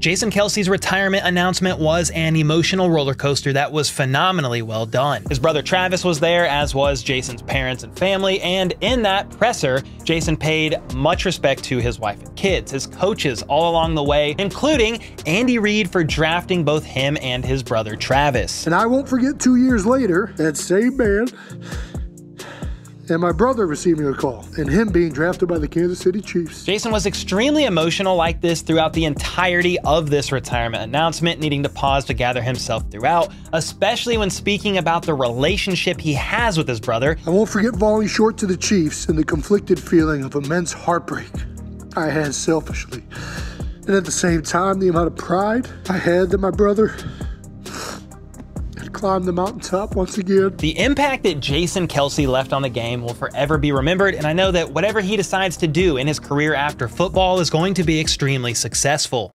Jason Kelce's retirement announcement was an emotional roller coaster that was phenomenally well done. His brother Travis was there, as was Jason's parents and family, and in that presser, Jason paid much respect to his wife and kids, his coaches all along the way, including Andy Reid for drafting both him and his brother Travis. And I won't forget two years later, that same man and my brother receiving a call and him being drafted by the Kansas City Chiefs. Jason was extremely emotional like this throughout the entirety of this retirement announcement, needing to pause to gather himself throughout, especially when speaking about the relationship he has with his brother. I won't forget falling short to the Chiefs and the conflicted feeling of immense heartbreak I had selfishly. And at the same time, the amount of pride I had that my brother climb the mountaintop once again. The impact that Jason Kelce left on the game will forever be remembered, and I know that whatever he decides to do in his career after football is going to be extremely successful.